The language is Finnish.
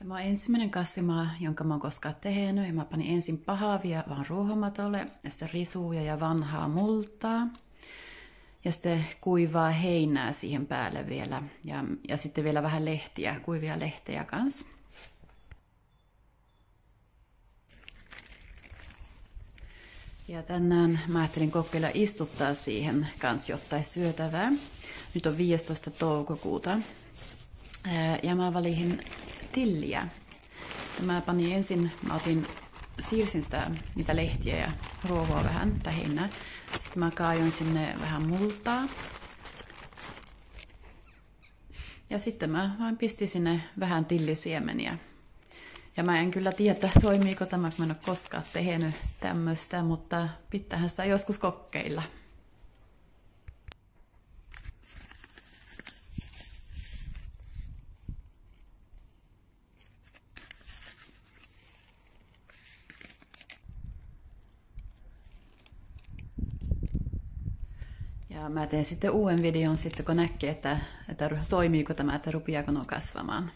Tämä on ensimmäinen kasvimaa, jonka mä oon koskaan tehnyt. Ja mä panin ensin pahavia vaan ruohomatolle, ja sitten risuja ja vanhaa multaa. Ja sitten kuivaa heinää siihen päälle vielä. Ja, ja sitten vielä vähän lehtiä, kuivia lehtejä kanssa. Ja tänään mä ajattelin kokeilla istuttaa siihen kanssa jotain syötävää. Nyt on 15. toukokuuta. Ja mä valihin tilliä. Mä panin ensin, mä otin, siirsin sitä, niitä lehtiä ja ruohoa vähän, tähinnä. Sitten mä kaajoin sinne vähän multaa. Ja sitten mä vain pistin sinne vähän tillisiemeniä. Ja mä en kyllä tiedä, toimiiko tämä, kun mä en ole koskaan tehnyt tämmöistä, mutta pitäähän sitä joskus kokeilla. Ja mä teen sitten uuden videon sitten, kun näkee, että, että toimiiko tämä, että rupeako nuo kasvamaan.